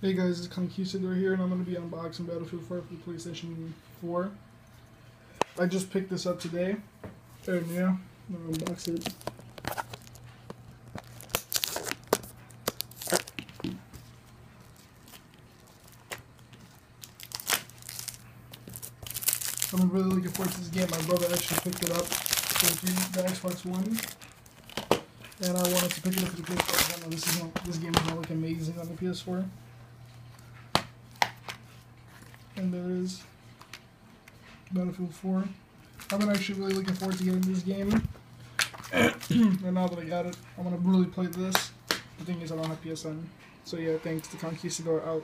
Hey guys, it's Conquistador here, and I'm going to be unboxing Battlefield 4 for the PlayStation 4. I just picked this up today, and yeah, I'm going to unbox it. I'm really looking forward to this game. My brother actually picked it up for the Xbox One, and I wanted to pick it up for the PS4. I know this is this game is going to look amazing on the PS4. And there is Battlefield 4. I've been actually really looking forward to getting this game. and now that I got it, I'm gonna really play this. The thing is, I don't have PSN. So yeah, thanks to Conquistador out.